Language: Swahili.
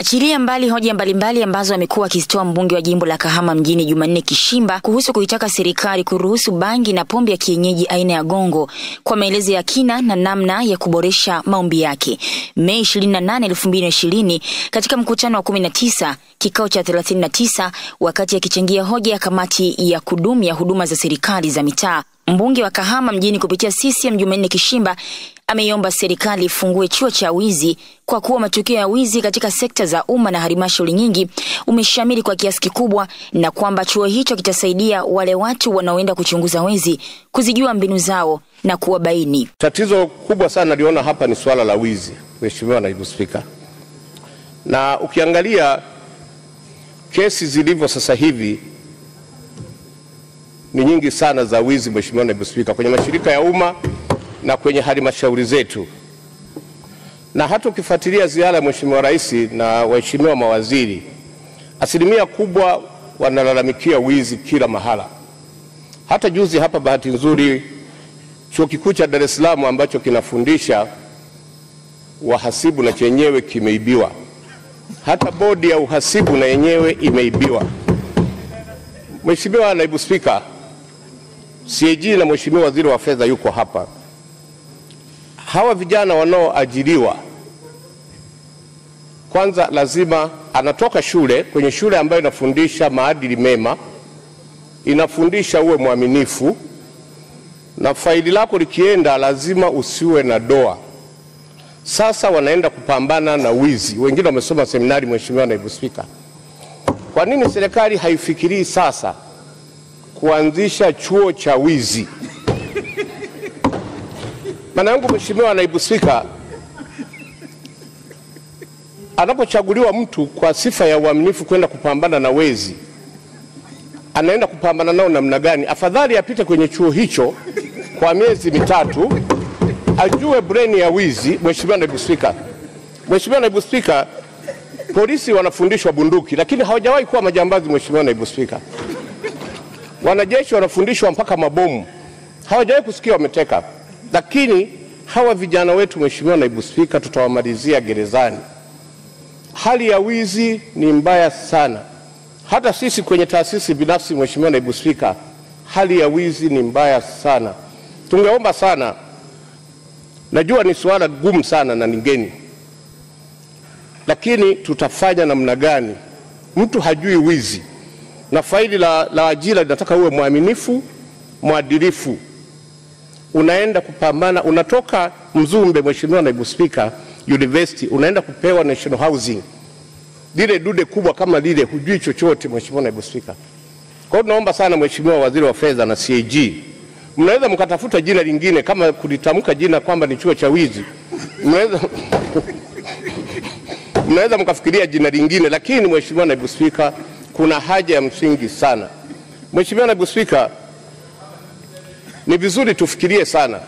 Achilia mbali hoja mbalimbali ambazo amekuwa akizitoa mbunge wa jimbo la Kahama mjini Jumanne Kishimba kuhusu kuitaka serikali kuruhusu bangi na pombe ya kienyeji aina ya gongo kwa maelezo ya kina na namna ya kuboresha maombi yake. Mei 28, 2020 katika mkutano wa 19 kikao cha 39 wakati akichangia hoja ya kamati ya kudumu ya huduma za serikali za mitaa mbunge wa Kahama mjini kupitia CCM Jumanne Kishimba ameiomba serikali ifungue chuo cha wizi kwa kuwa matukio ya wizi katika sekta za umma na halmashauri nyingi umeshamiri kwa kiasi kikubwa, na kwamba chuo hicho kitasaidia wale watu wanaoenda kuchunguza wezi kuzijua mbinu zao na kuwabaini. Tatizo kubwa sana naliona hapa ni swala la wizi, Mheshimiwa Naibu Spika, na ukiangalia kesi zilivyo sasa hivi ni nyingi sana za wizi, Mheshimiwa Naibu Spika, kwenye mashirika ya umma na kwenye halmashauri zetu, na hata ukifuatilia ziara ya Mheshimiwa Rais na waheshimiwa mawaziri, asilimia kubwa wanalalamikia wizi kila mahala. Hata juzi hapa, bahati nzuri, chuo kikuu cha Dar es Salaam ambacho kinafundisha wahasibu na chenyewe kimeibiwa. Hata bodi ya uhasibu na yenyewe imeibiwa. Mheshimiwa Naibu Spika, CAG na Mheshimiwa Waziri wa Fedha yuko hapa. Hawa vijana wanaoajiriwa, kwanza lazima anatoka shule, kwenye shule ambayo inafundisha maadili mema, inafundisha uwe mwaminifu, na faili lako likienda lazima usiwe na doa. Sasa wanaenda kupambana na wizi, wengine wamesoma seminari. Mheshimiwa Naibu Spika, kwa nini serikali haifikirii sasa kuanzisha chuo cha wizi? Maana yangu Mheshimiwa Naibu Spika, anapochaguliwa mtu kwa sifa ya uaminifu kwenda kupambana na wezi, anaenda kupambana nao namna gani? Afadhali apite kwenye chuo hicho kwa miezi mitatu, ajue breni ya wizi. Mheshimiwa Naibu Spika, Mheshimiwa Naibu Spika, polisi wanafundishwa bunduki lakini hawajawahi kuwa majambazi. Mheshimiwa Naibu Spika, wanajeshi wanafundishwa mpaka mabomu, hawajawahi kusikia wameteka. Lakini hawa vijana wetu, Mheshimiwa Naibu Spika, tutawamalizia gerezani. Hali ya wizi ni mbaya sana, hata sisi kwenye taasisi binafsi, Mheshimiwa Naibu Spika, hali ya wizi ni mbaya sana. Tungeomba sana, najua ni suala gumu sana na ningeni lakini tutafanya namna gani? Mtu hajui wizi, na faili la, la ajira linataka uwe mwaminifu, mwadilifu, unaenda kupambana, unatoka Mzumbe, Mheshimiwa Naibu Spika, university unaenda kupewa national housing, lile dude kubwa kama lile, hujui chochote, Mheshimiwa Naibu Spika. Kwa hiyo tunaomba sana Mheshimiwa Waziri wa Fedha na CAG, mnaweza mkatafuta jina lingine kama kulitamka jina kwamba ni chuo cha wizi, mnaweza mnaweza mkafikiria jina lingine, lakini Mheshimiwa Naibu Spika, kuna haja ya msingi sana. Mheshimiwa Naibu Spika, ni vizuri tufikirie sana